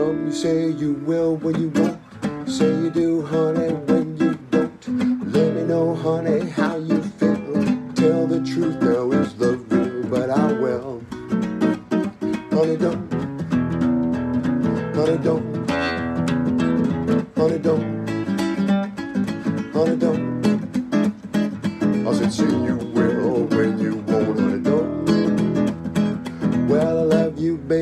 come, you say you will when you won't. Say you do, honey, when you don't. Let me know, honey, how you feel. Tell the truth, now is love real? But I will. Honey, don't. Honey, don't. Honey, don't. Honey, don't. I said, see you will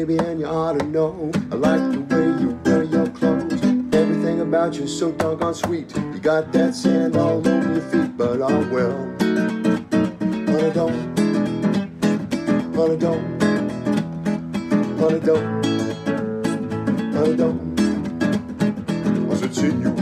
baby, and you ought to know. I like the way you wear your clothes. Everything about you is so doggone sweet. You got that sand all over your feet, but oh I will. Honey, don't. Honey, don't. Honey, don't. Honey, don't. I said, see you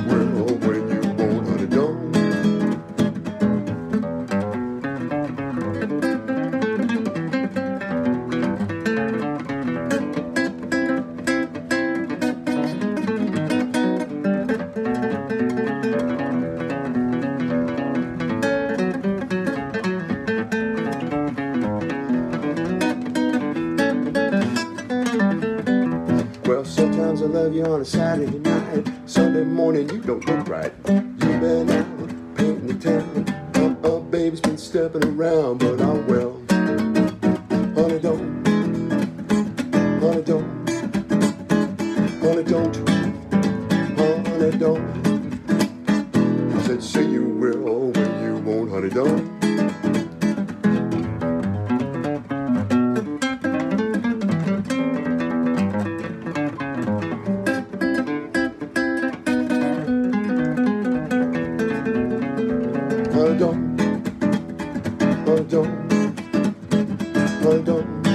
sometimes I love you on a Saturday night. Sunday morning, you don't look right. You've been out painting the town. Uh uh, baby's been stepping around, but I will. Honey, don't. Honey, don't. Honey, don't. Honey, don't. I said, say you will when you won't, honey, don't. Pardon, pardon, pardon.